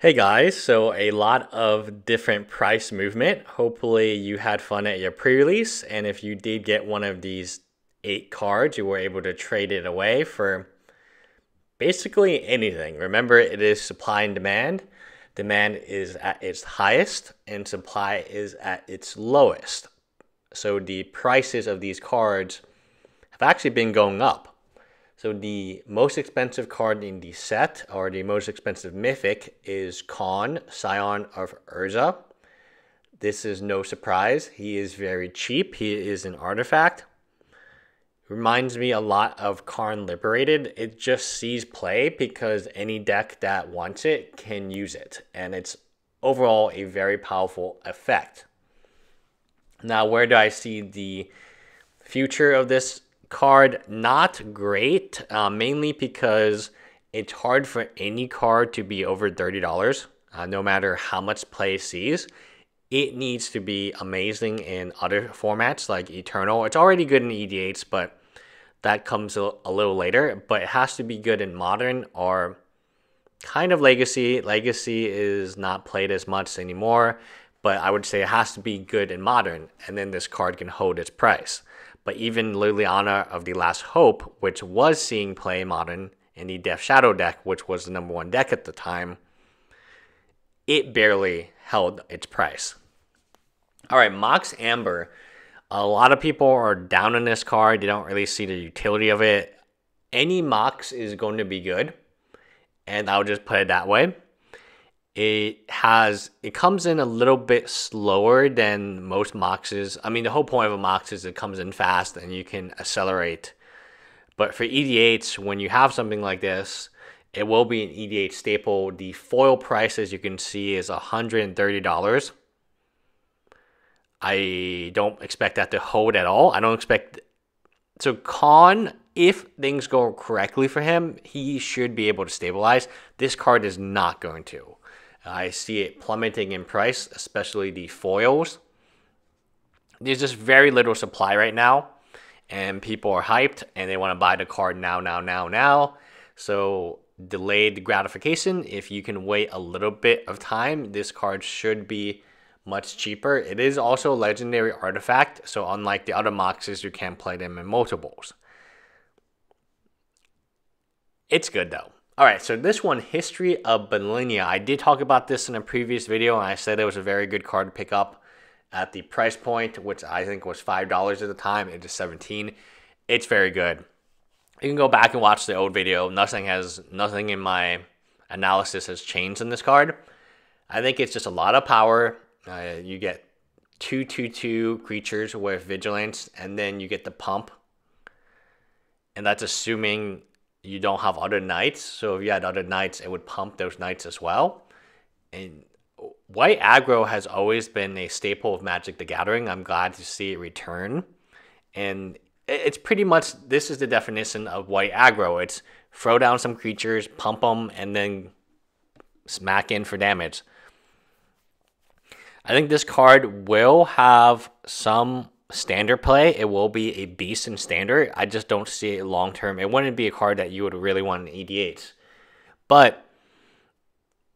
Hey guys, so a lot of different price movement. Hopefully, you had fun at your pre release, and if you did get one of these eight cards, you were able to trade it away for basically anything. Remember, it is supply and demand. Demand is at its highest, and supply is at its lowest. So, the prices of these cards have actually been going up. So the most expensive card in the set, or the most expensive mythic, is Karn, Scion of Urza. This is no surprise. He is very cheap. He is an artifact. Reminds me a lot of Karn Liberated. It just sees play because any deck that wants it can use it. And it's overall a very powerful effect. Now, where do I see the future of this card not great, uh, mainly because it's hard for any card to be over $30, uh, no matter how much play sees. It needs to be amazing in other formats like Eternal. It's already good in EDHs, but that comes a little later. But it has to be good in Modern or kind of Legacy. Legacy is not played as much anymore, but I would say it has to be good in Modern, and then this card can hold its price. But even Liliana of the Last Hope, which was seeing play modern in the Death Shadow deck, which was the number one deck at the time, it barely held its price. All right, Mox Amber. A lot of people are down on this card. They don't really see the utility of it. Any Mox is going to be good, and I'll just put it that way. It has it comes in a little bit slower than most moxes. I mean, the whole point of a mox is it comes in fast and you can accelerate. But for EDH, when you have something like this, it will be an EDH staple. The foil price, as you can see, is $130. I don't expect that to hold at all. I don't expect. So, Karn, if things go correctly for him, he should be able to stabilize. This card is not going to. I see it plummeting in price, especially the foils. There's just very little supply right now, and people are hyped and they want to buy the card now, now, now, now. So, delayed gratification. If you can wait a little bit of time, this card should be much cheaper. It is also a legendary artifact, so unlike the other moxes, you can play them in multiples. It's good though. All right, so this one, History of Benalia. I did talk about this in a previous video, and I said it was a very good card to pick up at the price point, which I think was $5 at the time. It is 17 It's very good. You can go back and watch the old video. Nothing has nothing in my analysis has changed in this card. I think it's just a lot of power. Uh, you get two two two creatures with vigilance, and then you get the pump, and that's assuming you don't have other knights. So if you had other knights, it would pump those knights as well. And white aggro has always been a staple of Magic the Gathering. I'm glad to see it return. And it's pretty much this is the definition of white aggro. It's throw down some creatures, pump them, and then smack in for damage. I think this card will have some standard play, it will be a beast in standard. I just don't see it long term. It wouldn't be a card that you would really want in EDH. But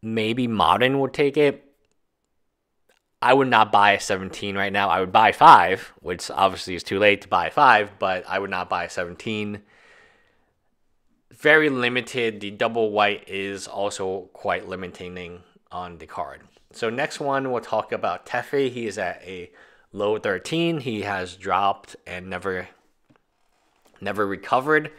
maybe modern would take it. I would not buy a 17 right now. I would buy 5, which obviously is too late to buy 5, but I would not buy a 17. Very limited. The double white is also quite limiting on the card. So next one we'll talk about Teferi. He is at a low 13. He has dropped and never never recovered.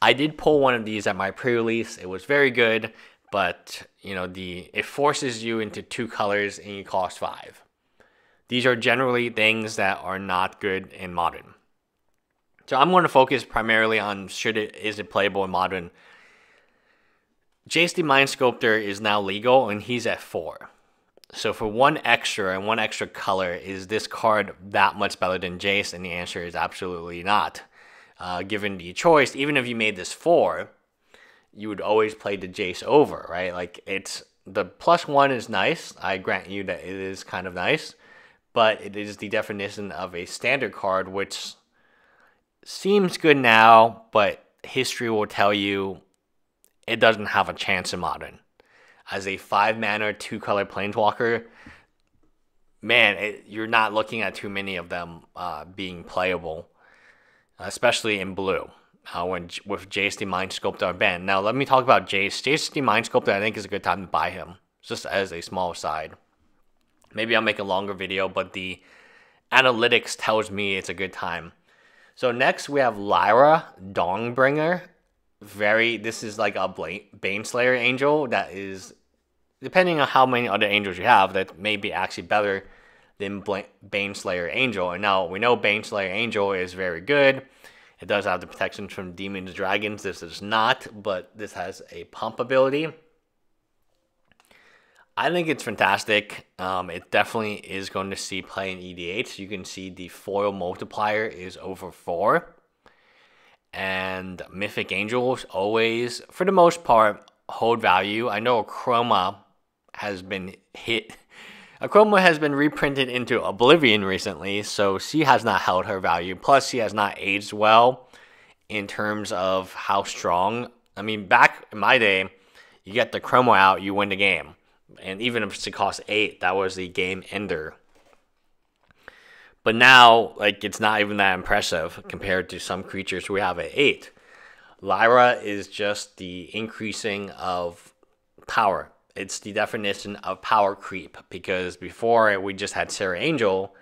I did pull one of these at my pre-release. It was very good, but you know the it forces you into two colors and you cost five. These are generally things that are not good in modern. So I'm going to focus primarily on should it is it playable in modern. The Mind Sculptor is now legal and he's at four. So for one extra and one extra color, is this card that much better than Jace? And the answer is absolutely not. Uh, given the choice, even if you made this four, you would always play the Jace over, right? Like it's the plus one is nice. I grant you that it is kind of nice, but it is the definition of a standard card, which seems good now, but history will tell you it doesn't have a chance in modern. As a five mana, two color planeswalker, man, it, you're not looking at too many of them uh, being playable, especially in blue. Uh, when with the Mind Sculptor banned. Now let me talk about Jace. The Mind Sculptor, I think is a good time to buy him, just as a small side. Maybe I'll make a longer video, but the analytics tells me it's a good time. So next we have Lyra Dawnbringer. Very, this is like a Baneslayer angel that is, depending on how many other angels you have, that may be actually better than Baneslayer angel. And now we know Baneslayer angel is very good. It does have the protection from demons and dragons. This does not, but this has a pump ability. I think it's fantastic. Um, it definitely is going to see play in EDH. You can see the foil multiplier is over four. And Mythic Angels always, for the most part, hold value. I know Akroma has been hit Akroma has been reprinted into Oblivion recently, so she has not held her value. Plus, she has not aged well in terms of how strong. I mean, back in my day, you get the Akroma out, you win the game. And even if it costs 8, that was the game ender. But now, like, it's not even that impressive compared to some creatures we have at 8. Lyra is just the increasing of power it's the definition of power creep because before we just had Serra Angel,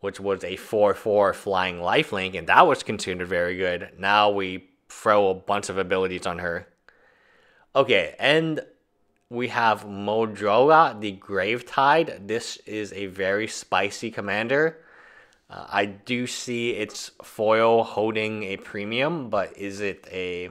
which was a 4 4 flying lifelink, and that was considered very good. Now we throw a bunch of abilities on her. Okay, and we have Muldrotha, the Gravetide. This is a very spicy commander. Uh, I do see its foil holding a premium, but is it a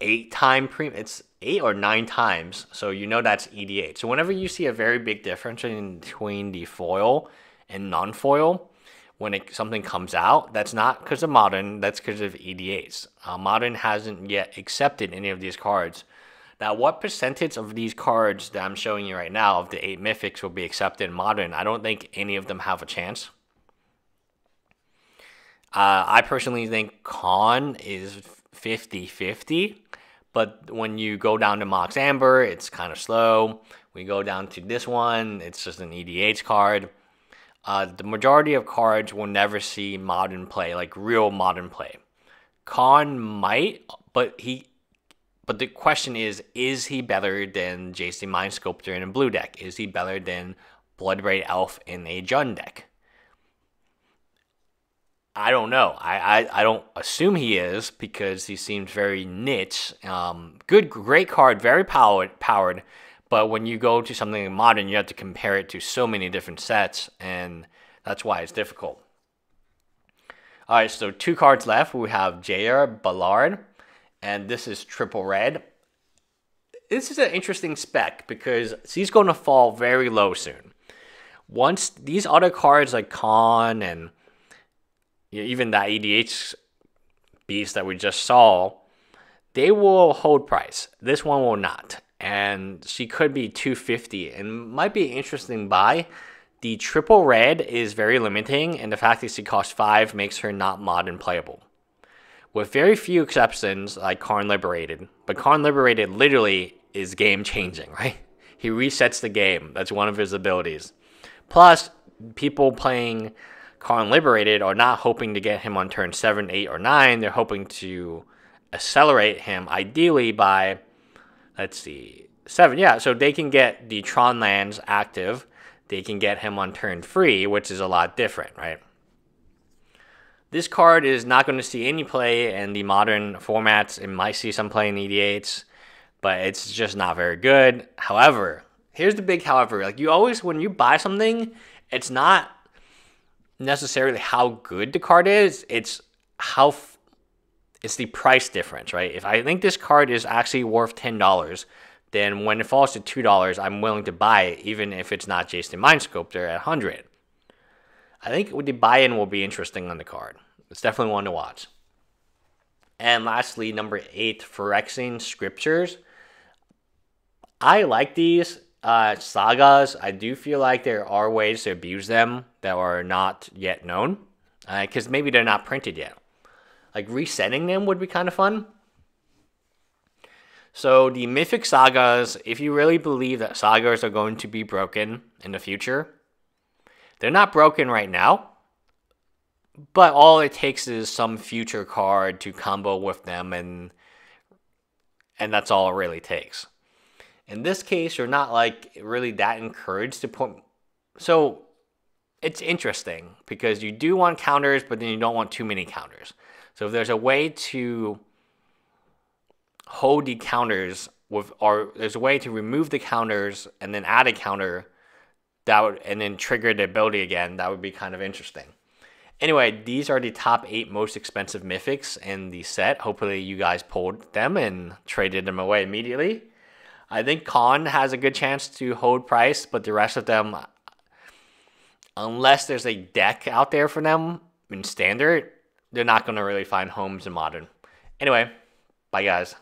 eight time premium? It's eight or nine times. So you know that's EDH. So whenever you see a very big difference in between the foil and non-foil, when it, something comes out, that's not because of modern, that's because of EDHs. Uh, modern hasn't yet accepted any of these cards. Now, what percentage of these cards that I'm showing you right now of the eight mythics will be accepted in modern? I don't think any of them have a chance. Uh, I personally think Con is 50 50. But when you go down to Mox Amber, it's kind of slow. We go down to this one, it's just an EDH card. Uh, the majority of cards will never see modern play, like real modern play. Karn might, but he, but the question is, is he better than the Mind Sculptor in a blue deck? Is he better than Bloodbraid Elf in a Jund deck? I don't know. I, I, I don't assume he is because he seems very niche. Um, good, great card, very powered, powered. But when you go to something modern, you have to compare it to so many different sets, and that's why it's difficult. All right, so two cards left. We have Jaya Ballard, and this is triple red. This is an interesting spec because he's going to fall very low soon. Once these other cards like Karn and even that EDH beast that we just saw, they will hold price. This one will not. And she could be 250 and might be interesting buy. The triple red is very limiting, and the fact that she costs 5 makes her not modern playable. With very few exceptions, like Karn Liberated. But Karn Liberated literally is game changing, right? He resets the game. That's one of his abilities. Plus, people playing Karn Liberated are not hoping to get him on turn 7, 8, or 9. They're hoping to accelerate him ideally by, let's see, 7. Yeah, so they can get the Tron lands active. They can get him on turn 3, which is a lot different, right? This card is not going to see any play in the modern formats. It might see some play in EDHs, but it's just not very good. However, here's the big however. Like you always, when you buy something, it's not necessarily how good the card is. It's how it's the price difference, right? If I think this card is actually worth ten dollars, then when it falls to two dollars, I'm willing to buy it, even if it's not Jace the Mind Sculptor at hundred. I think the buy-in will be interesting on the card. It's definitely one to watch. And lastly, number eight, Phyrexian Scriptures. I like these uh, sagas, I do feel like there are ways to abuse them that are not yet known, because uh, maybe they're not printed yet. Like resetting them would be kind of fun. So the Mythic Sagas, if you really believe that Sagas are going to be broken in the future, they're not broken right now. But all it takes is some future card to combo with them and and that's all it really takes. In this case, you're not like really that encouraged to put so it's interesting because you do want counters, but then you don't want too many counters. So if there's a way to hold the counters with, or there's a way to remove the counters and then add a counter that would, and then trigger the ability again, that would be kind of interesting. Anyway, these are the top eight most expensive mythics in the set. Hopefully, you guys pulled them and traded them away immediately. I think Karn has a good chance to hold price, but the rest of them, unless there's a deck out there for them in standard, they're not going to really find homes in modern. Anyway, bye guys.